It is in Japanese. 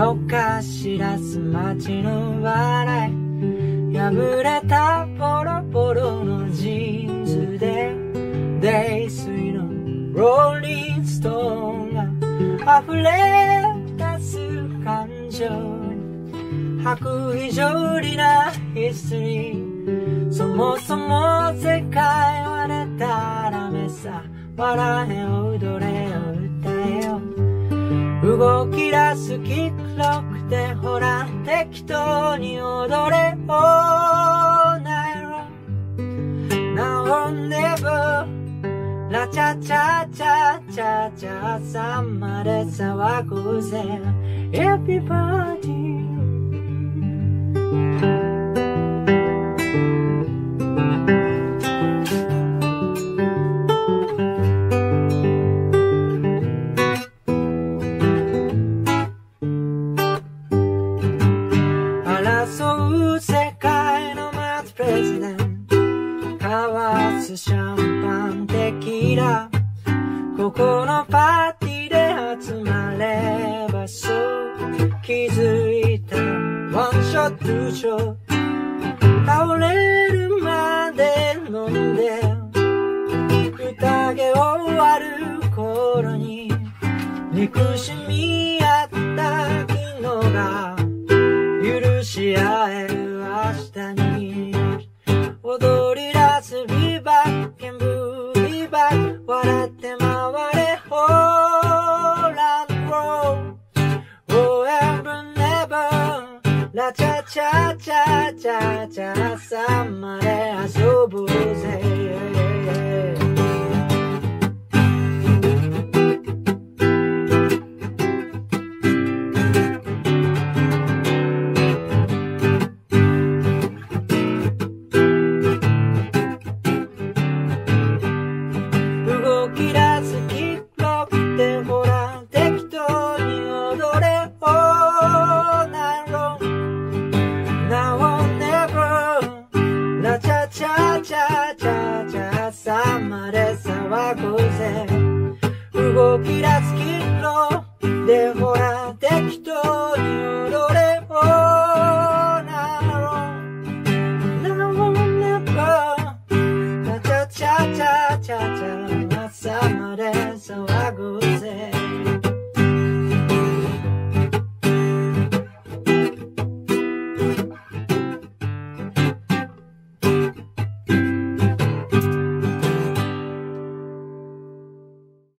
とか知らず街の笑い。破れたボロボロのジーンズで。泥酔のローリンストーンが溢れ出す感情に。吐く非常になヒストリーそもそも世界はでたらめさ。笑えよ。動き出すキックロックでほら適当に踊れ All night long Now or never ラチャチャチャチャチャ朝まで騒ぐぜ。Everybody シャンパンテキーラ。ここのパーティーで集まればそう気づいたワンショットツーショット倒れるまで飲んで。宴終わる頃に。憎しみ合った昨日が。許し合える明日に。踊り出すラチャチャチャチャ動き出すキ